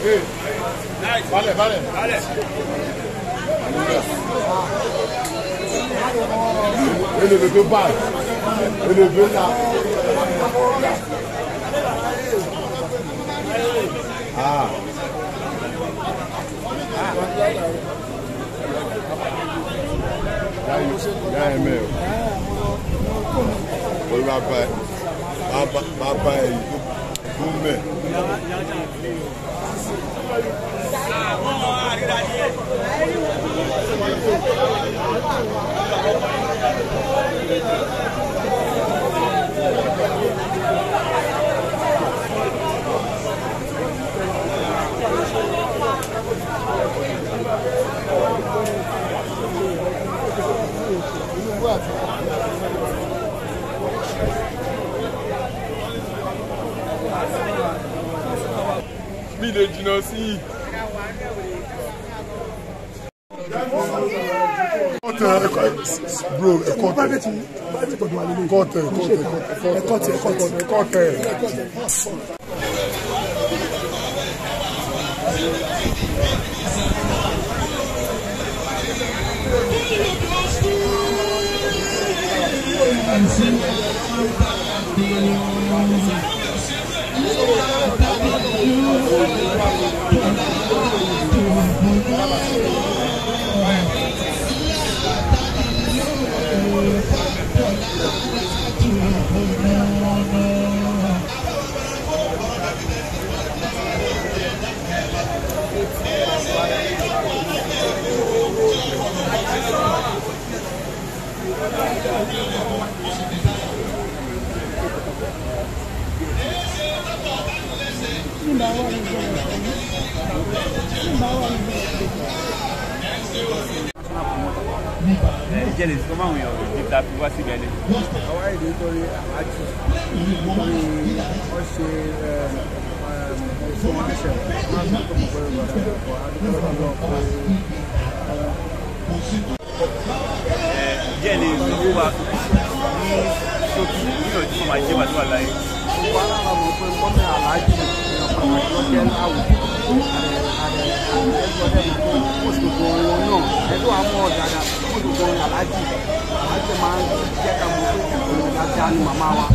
Sí. Vale, vale. Vale. Et le bébé balle. Et le bébé là. Ah. Yà ẹ̀ mẹ́ o. Olú bàbá ẹ̀ bàbá ẹ̀ yìí. ó ń bẹ̀. mi lè jìnnà sí i. kọ́tẹ̀ ẹ̀kọ́ eh, eh, bro ẹ̀kọ́ tẹ̀ kọ́tẹ̀ kọ́tẹ̀ kọ́tẹ̀ kọ́tẹ̀ kọ́tẹ̀. jẹ́lẹ̀ sí ọmọ àwọn èèyàn ní tàbí wá síbẹ̀ ni. àwa èdè nítorí àjù nítorí wọ́n ṣe ìfowópamọ́ ẹ̀ṣẹ̀ máa ń tó kọ̀ọ̀kan díẹ̀ lè lówó wa ní ṣókí níyànjú ọmọ ajé wà lọ́wọ́ láyé. gbogbo ara wa mọ̀ pé gómìnà aláàjì èèyàn pàtàkì lọ́jẹ́ láwùjọ ẹ̀dùn àwọn ọ̀dàdà gbogbo aláàjì aláàjì máa ń jẹ́ ká mọ̀ pé ìgbòho dáadáa